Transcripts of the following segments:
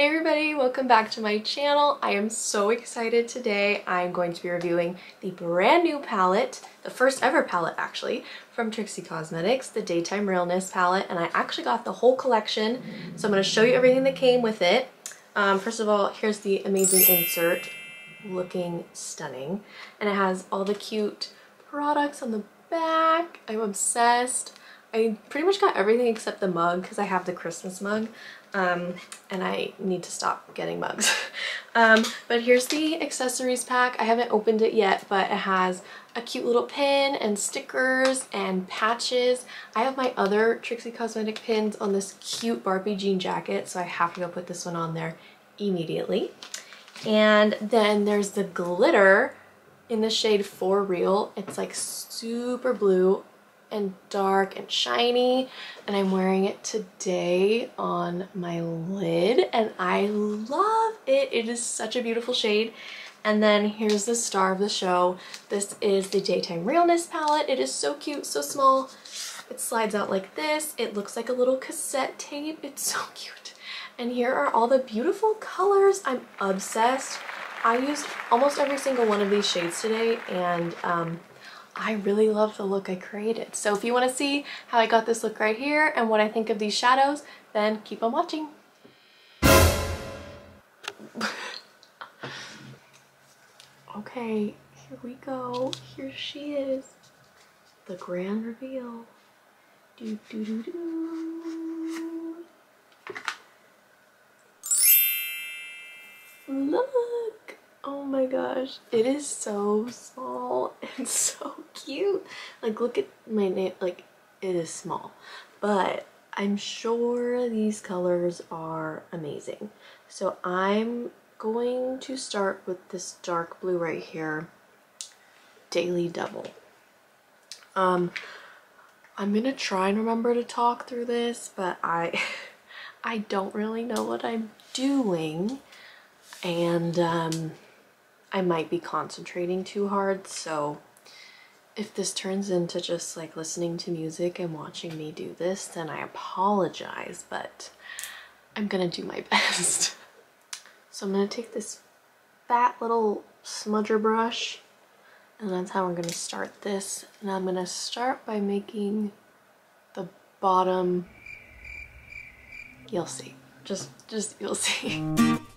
Hey everybody, welcome back to my channel. I am so excited today. I'm going to be reviewing the brand new palette, the first ever palette actually, from Trixie Cosmetics, the Daytime Realness palette, and I actually got the whole collection, so I'm going to show you everything that came with it. Um, first of all, here's the amazing insert, looking stunning, and it has all the cute products on the back. I'm obsessed. I pretty much got everything except the mug because I have the Christmas mug um, and I need to stop getting mugs. um, but here's the accessories pack. I haven't opened it yet, but it has a cute little pin and stickers and patches. I have my other Trixie Cosmetic pins on this cute Barbie jean jacket, so I have to go put this one on there immediately. And then there's the glitter in the shade For Reel. It's like super blue and dark and shiny and I'm wearing it today on my lid and I love it. It is such a beautiful shade. And then here's the star of the show. This is the Daytime Realness palette. It is so cute, so small. It slides out like this. It looks like a little cassette tape. It's so cute. And here are all the beautiful colors. I'm obsessed. I used almost every single one of these shades today and um, I really love the look I created. So if you want to see how I got this look right here and what I think of these shadows, then keep on watching. okay, here we go. Here she is. The grand reveal. Do, do, do, do. Look! Oh my gosh, it is so small and so cute. Like look at my name, like it is small, but I'm sure these colors are amazing. So I'm going to start with this dark blue right here, Daily Double. Um, I'm gonna try and remember to talk through this, but I, I don't really know what I'm doing. And um, I might be concentrating too hard, so if this turns into just like listening to music and watching me do this, then I apologize, but I'm gonna do my best. so I'm gonna take this fat little smudger brush and that's how we're gonna start this. And I'm gonna start by making the bottom, you'll see, just, just, you'll see.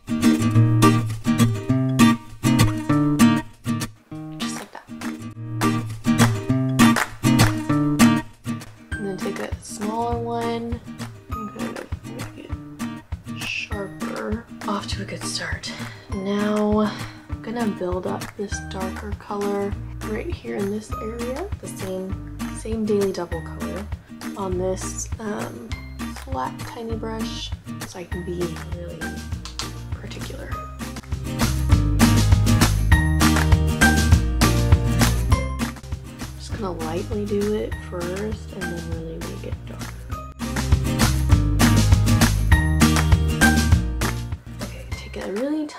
build up this darker color right here in this area, the same, same Daily Double color on this um, flat tiny brush so I can be really particular. Just gonna lightly do it first and then really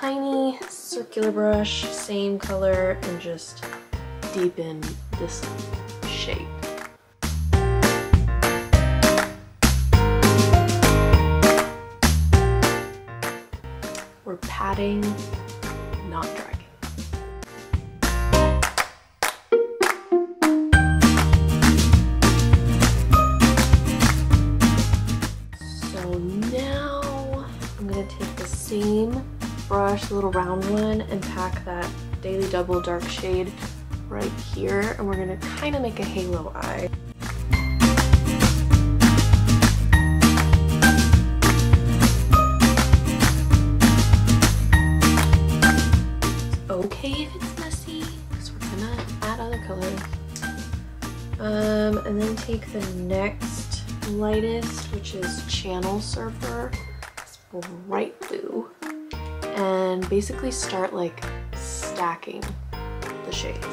tiny circular brush, same color, and just deepen this shape. We're patting, little round one, and pack that Daily Double Dark Shade right here. And we're gonna kind of make a halo eye. Okay if it's messy, because we're gonna add other colors. Um, and then take the next lightest, which is Channel Surfer. It's bright blue and basically start like stacking the shades.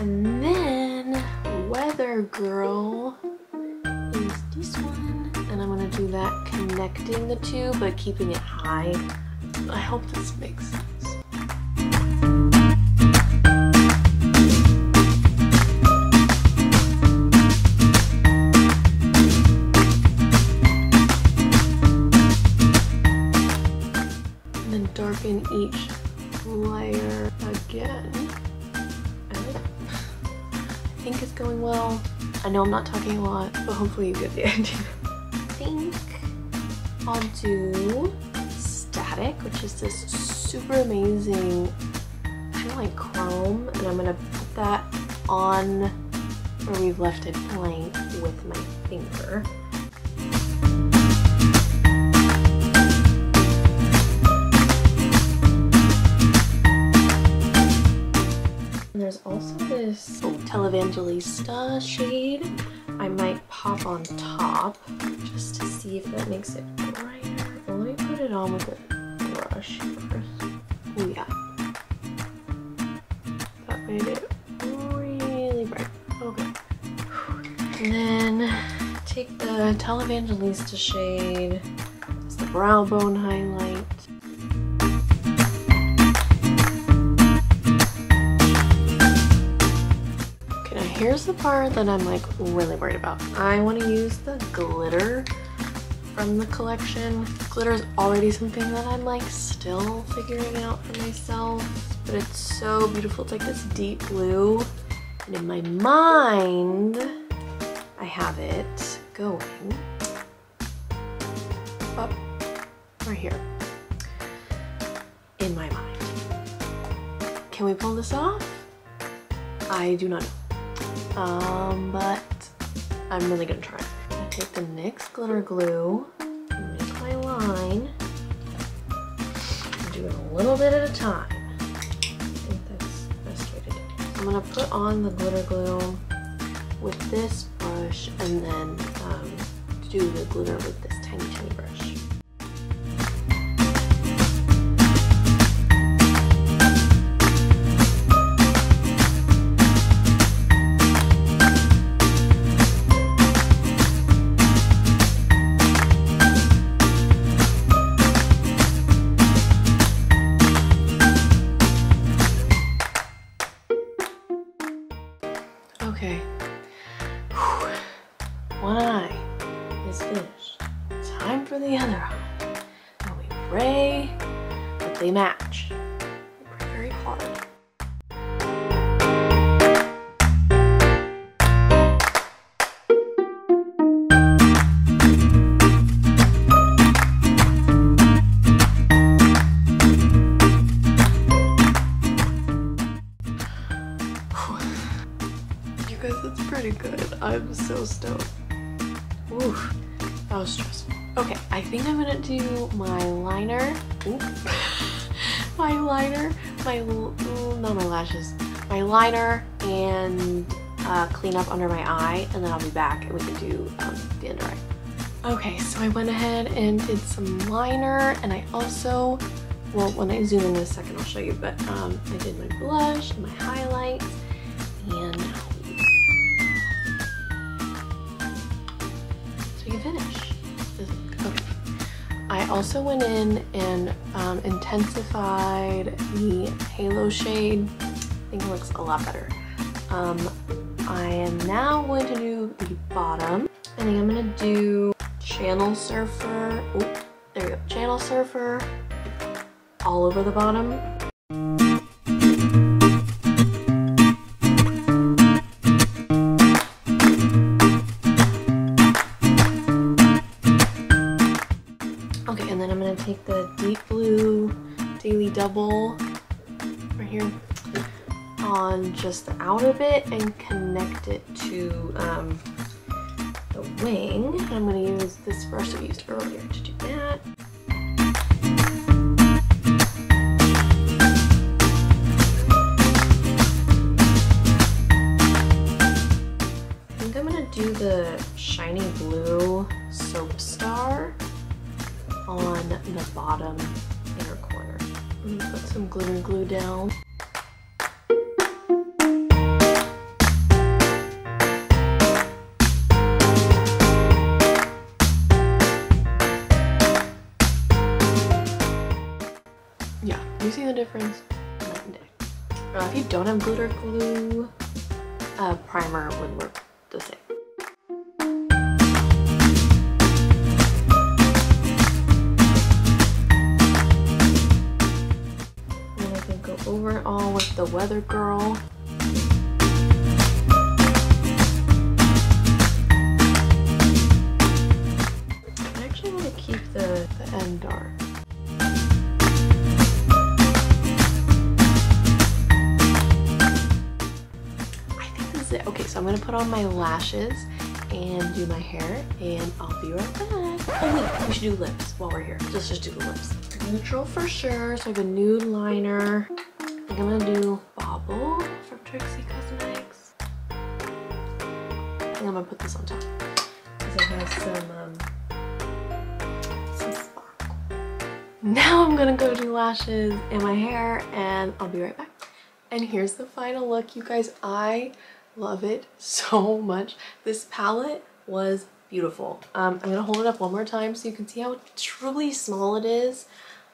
And then Weather Girl is this one. And I'm gonna do that connecting the two but keeping it high. I hope this makes sense. Think it's going well. I know I'm not talking a lot, but hopefully you get the idea. I think I'll do Static, which is this super amazing kind of like chrome, and I'm gonna put that on where we've left it blank with my finger. This Televangelista shade I might pop on top just to see if that makes it brighter. Well, let me put it on with a brush first. Oh yeah. That made it really bright. Okay. And then take the Televangelista shade. It's the brow bone highlight. Here's the part that I'm like really worried about. I want to use the glitter from the collection. Glitter is already something that I'm like still figuring out for myself, but it's so beautiful. It's like this deep blue. And in my mind, I have it going up right here in my mind. Can we pull this off? I do not know. Um, but I'm really gonna try. I take the NYX glitter glue, make my line, do it a little bit at a time. I think that's best way to do it. I'm gonna put on the glitter glue with this brush and then um, do the glitter with this tiny, tiny brush. Time for the other eye. Now we pray that they match. We pray very hard. You guys, it's pretty good. I'm so stoked. Oof, that was stressful. Okay, I think I'm gonna do my liner. My liner, my, mm, not my lashes, my liner and uh, clean up under my eye and then I'll be back and we can do um, the under eye. Okay, so I went ahead and did some liner and I also, well, when I zoom in a second, I'll show you, but um, I did my blush, and my highlights, and also went in and um, intensified the halo shade. I think it looks a lot better. Um, I am now going to do the bottom. I think I'm gonna do Channel Surfer. Oh, there we go. Channel Surfer all over the bottom. Double right here on just the outer bit and connect it to um, the wing. I'm gonna use this brush that we used earlier to do that. I think I'm gonna do the shiny blue soap star on the bottom put some glitter glue down. Yeah, you see the difference? Night and day. Uh, if you don't have glitter glue, a primer would work the same. over it all with the weather girl. I actually want to keep the, the end dark. I think this is it. Okay, so I'm going to put on my lashes and do my hair and I'll be right back. Oh wait, we should do lips while we're here. Let's just do the lips. Neutral for sure, so I have a nude liner. Think I'm gonna do Bauble from Trixie Cosmetics. I think I'm gonna put this on top because it has some, um, some sparkle. Now I'm gonna go do lashes and my hair and I'll be right back. And here's the final look, you guys. I love it so much. This palette was beautiful. Um, I'm gonna hold it up one more time so you can see how truly small it is.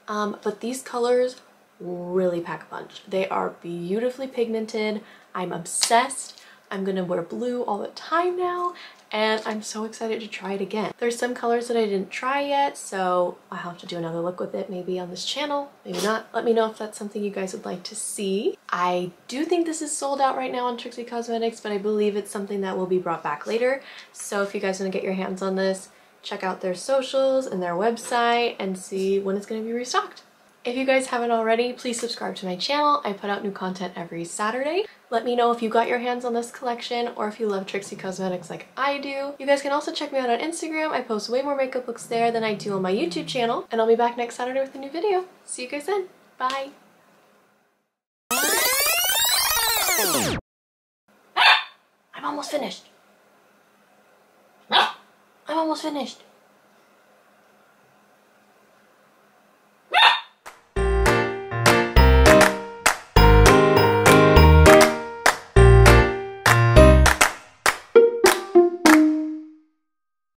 Um, but these colors really pack a punch. They are beautifully pigmented. I'm obsessed. I'm gonna wear blue all the time now and I'm so excited to try it again. There's some colors that I didn't try yet, so I'll have to do another look with it maybe on this channel, maybe not. Let me know if that's something you guys would like to see. I do think this is sold out right now on Trixie Cosmetics, but I believe it's something that will be brought back later. So if you guys want to get your hands on this, check out their socials and their website and see when it's to be restocked. If you guys haven't already, please subscribe to my channel. I put out new content every Saturday. Let me know if you got your hands on this collection or if you love Trixie Cosmetics like I do. You guys can also check me out on Instagram. I post way more makeup looks there than I do on my YouTube channel. And I'll be back next Saturday with a new video. See you guys then. Bye. I'm almost finished. I'm almost finished.